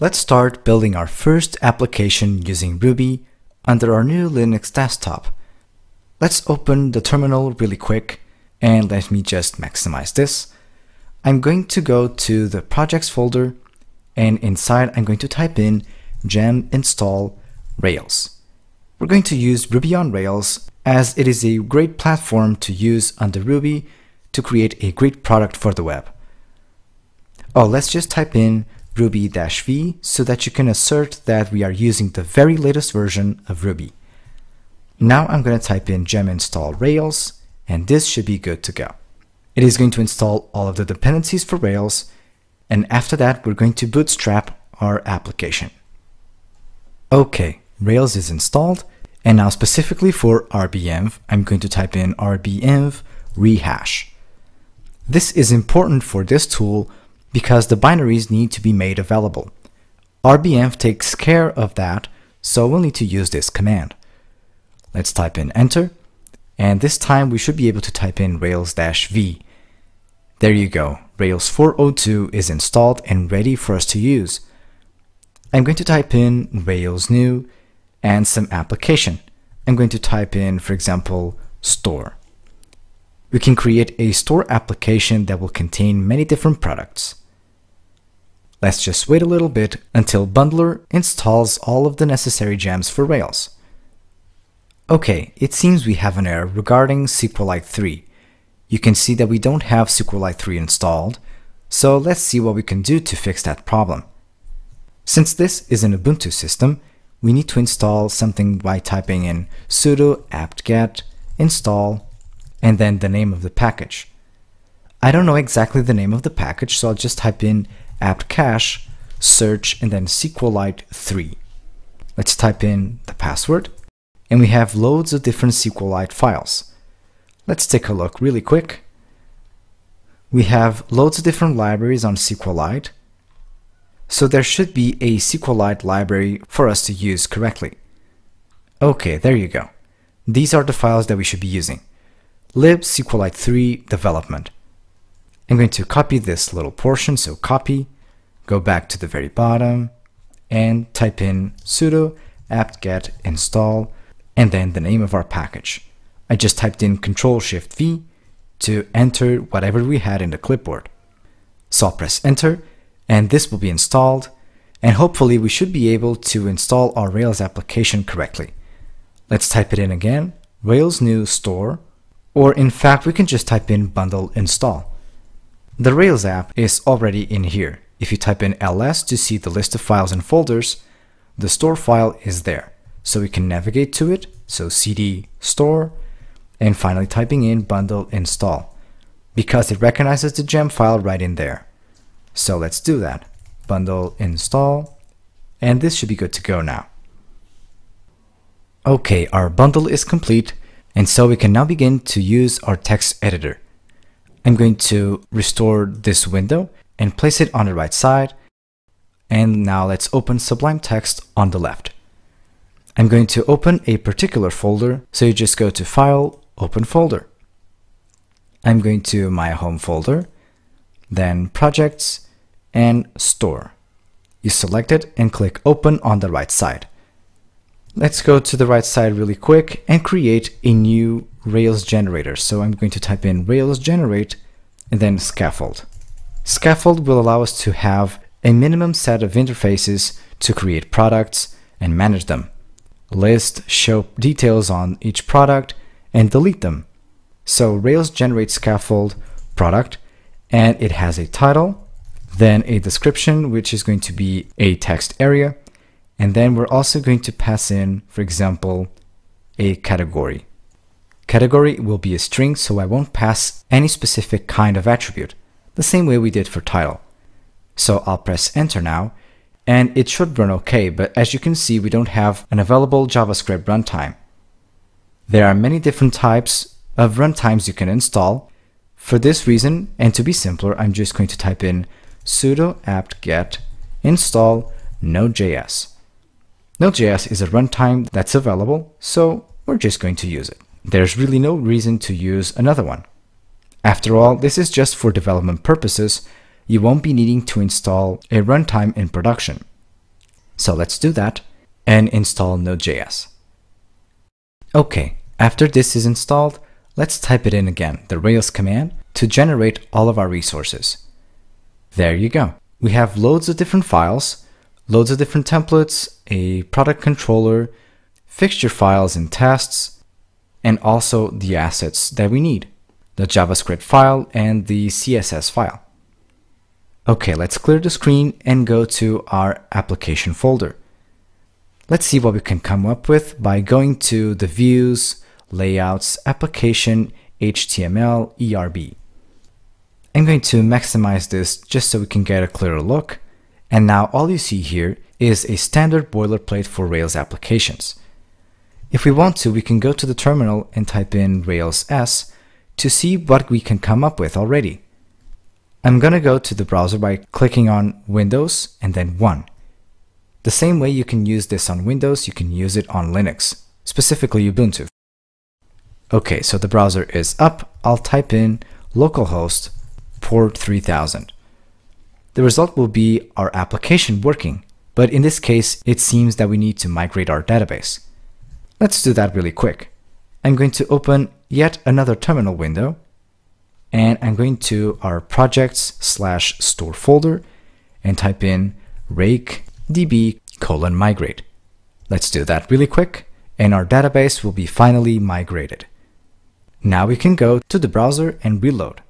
Let's start building our first application using Ruby under our new Linux desktop. Let's open the terminal really quick and let me just maximize this. I'm going to go to the projects folder and inside I'm going to type in gem install rails. We're going to use Ruby on Rails as it is a great platform to use under Ruby to create a great product for the web. Oh, let's just type in ruby-v so that you can assert that we are using the very latest version of Ruby. Now I'm going to type in gem install Rails, and this should be good to go. It is going to install all of the dependencies for Rails, and after that we're going to bootstrap our application. Okay, Rails is installed, and now specifically for rbenv, I'm going to type in rbenv rehash. This is important for this tool because the binaries need to be made available. rbenv takes care of that, so we'll need to use this command. Let's type in enter, and this time we should be able to type in rails-v. There you go, Rails 402 is installed and ready for us to use. I'm going to type in Rails new and some application. I'm going to type in, for example, store. We can create a store application that will contain many different products. Let's just wait a little bit until Bundler installs all of the necessary gems for Rails. Okay, it seems we have an error regarding SQLite 3. You can see that we don't have SQLite 3 installed, so let's see what we can do to fix that problem. Since this is an Ubuntu system, we need to install something by typing in sudo apt-get install and then the name of the package. I don't know exactly the name of the package, so I'll just type in apt-cache search and then SQLite 3. Let's type in the password and we have loads of different SQLite files. Let's take a look really quick. We have loads of different libraries on SQLite, so there should be a SQLite library for us to use correctly. Okay, there you go. These are the files that we should be using. lib SQLite 3 development. I'm going to copy this little portion, so copy, go back to the very bottom, and type in sudo apt-get install, and then the name of our package. I just typed in Control Shift V to enter whatever we had in the clipboard. So I'll press enter and this will be installed and hopefully we should be able to install our Rails application correctly. Let's type it in again, Rails new store, or in fact we can just type in bundle install. The Rails app is already in here. If you type in ls to see the list of files and folders, the store file is there. So we can navigate to it, so cd store, and finally typing in bundle install because it recognizes the gem file right in there. So let's do that. Bundle install and this should be good to go now. Okay, our bundle is complete and so we can now begin to use our text editor. I'm going to restore this window and place it on the right side and now let's open Sublime Text on the left. I'm going to open a particular folder, so you just go to File, Open Folder. I'm going to my home folder, then Projects, and Store. You select it and click Open on the right side. Let's go to the right side really quick and create a new Rails generator. So I'm going to type in Rails generate and then scaffold. Scaffold will allow us to have a minimum set of interfaces to create products and manage them list, show details on each product, and delete them. So Rails generates scaffold product, and it has a title, then a description, which is going to be a text area, and then we're also going to pass in, for example, a category. Category will be a string, so I won't pass any specific kind of attribute, the same way we did for title. So I'll press enter now, and it should run okay, but as you can see, we don't have an available JavaScript runtime. There are many different types of runtimes you can install. For this reason, and to be simpler, I'm just going to type in sudo apt-get install Node.js. Node.js is a runtime that's available, so we're just going to use it. There's really no reason to use another one. After all, this is just for development purposes, you won't be needing to install a runtime in production. So let's do that and install Node.js. Okay, after this is installed, let's type it in again, the Rails command, to generate all of our resources. There you go. We have loads of different files, loads of different templates, a product controller, fixture files and tests, and also the assets that we need, the JavaScript file and the CSS file. Okay, let's clear the screen and go to our application folder. Let's see what we can come up with by going to the Views, Layouts, Application, HTML, ERB. I'm going to maximize this just so we can get a clearer look. And now all you see here is a standard boilerplate for Rails applications. If we want to, we can go to the terminal and type in Rails S to see what we can come up with already. I'm gonna go to the browser by clicking on Windows and then 1. The same way you can use this on Windows, you can use it on Linux, specifically Ubuntu. Okay, so the browser is up. I'll type in localhost port 3000. The result will be our application working, but in this case, it seems that we need to migrate our database. Let's do that really quick. I'm going to open yet another terminal window, and I'm going to our projects slash store folder and type in rake db colon migrate. Let's do that really quick and our database will be finally migrated. Now we can go to the browser and reload.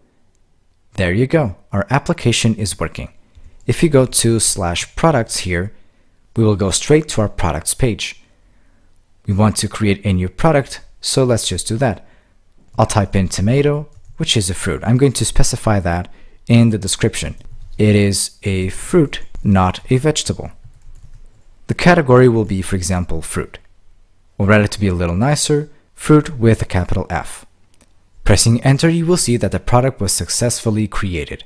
There you go, our application is working. If you go to slash products here, we will go straight to our products page. We want to create a new product, so let's just do that. I'll type in tomato, which is a fruit. I'm going to specify that in the description. It is a fruit, not a vegetable. The category will be, for example, fruit. Write it to be a little nicer, fruit with a capital F. Pressing enter, you will see that the product was successfully created.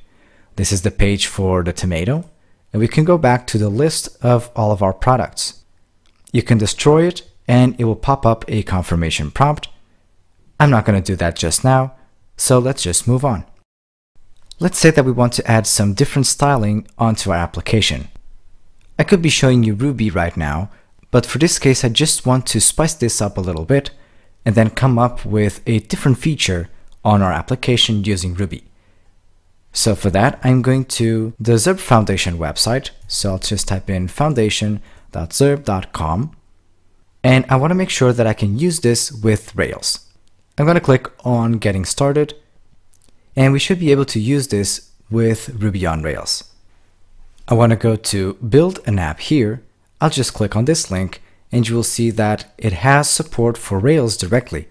This is the page for the tomato, and we can go back to the list of all of our products. You can destroy it, and it will pop up a confirmation prompt. I'm not going to do that just now, so let's just move on. Let's say that we want to add some different styling onto our application. I could be showing you Ruby right now, but for this case I just want to spice this up a little bit and then come up with a different feature on our application using Ruby. So for that, I'm going to the Zurb Foundation website. So I'll just type in foundation.zurb.com. And I want to make sure that I can use this with Rails. I'm going to click on Getting Started. And we should be able to use this with Ruby on Rails. I want to go to build an app here. I'll just click on this link and you will see that it has support for Rails directly.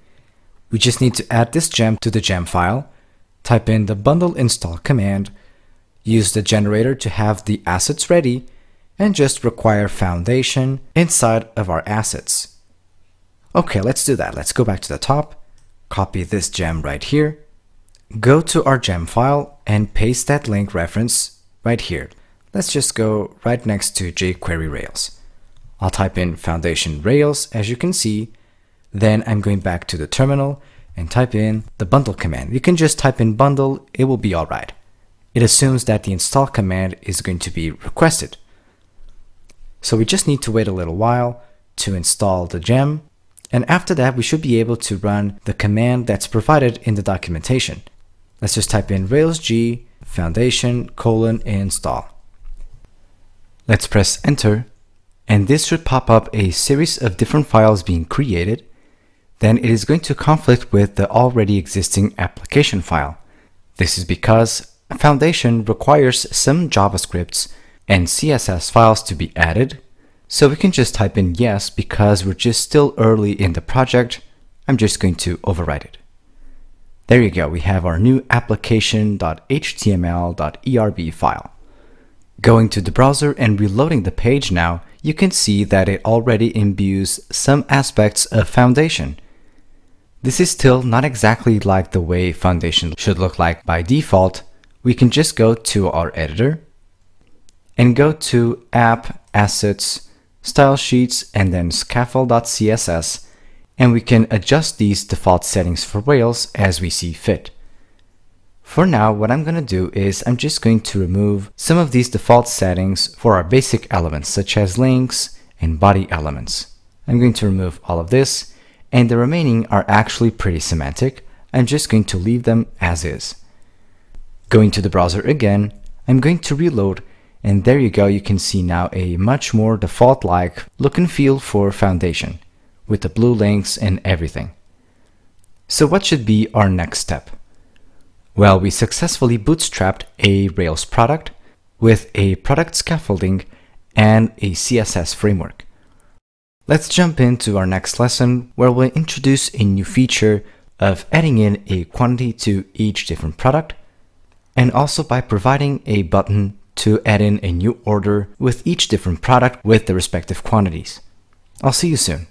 We just need to add this gem to the gem file, type in the bundle install command, use the generator to have the assets ready, and just require foundation inside of our assets. Okay, let's do that. Let's go back to the top, copy this gem right here, go to our gem file and paste that link reference right here. Let's just go right next to jQuery Rails. I'll type in foundation Rails as you can see. Then I'm going back to the terminal and type in the bundle command. You can just type in bundle, it will be alright. It assumes that the install command is going to be requested. So we just need to wait a little while to install the gem. And after that, we should be able to run the command that's provided in the documentation. Let's just type in Rails G foundation colon install. Let's press enter and this should pop up a series of different files being created. Then it is going to conflict with the already existing application file. This is because Foundation requires some JavaScripts and CSS files to be added. So we can just type in yes because we're just still early in the project. I'm just going to overwrite it. There you go, we have our new application.html.erb file. Going to the browser and reloading the page now, you can see that it already imbues some aspects of Foundation. This is still not exactly like the way Foundation should look like by default. We can just go to our editor and go to App, Assets, Style Sheets, and then Scaffold.css, and we can adjust these default settings for Rails as we see fit. For now, what I'm going to do is I'm just going to remove some of these default settings for our basic elements, such as links and body elements. I'm going to remove all of this, and the remaining are actually pretty semantic. I'm just going to leave them as is. Going to the browser again, I'm going to reload, and there you go, you can see now a much more default-like look and feel for Foundation, with the blue links and everything. So what should be our next step? Well, we successfully bootstrapped a Rails product with a product scaffolding and a CSS framework. Let's jump into our next lesson where we'll introduce a new feature of adding in a quantity to each different product and also by providing a button to add in a new order with each different product with the respective quantities. I'll see you soon.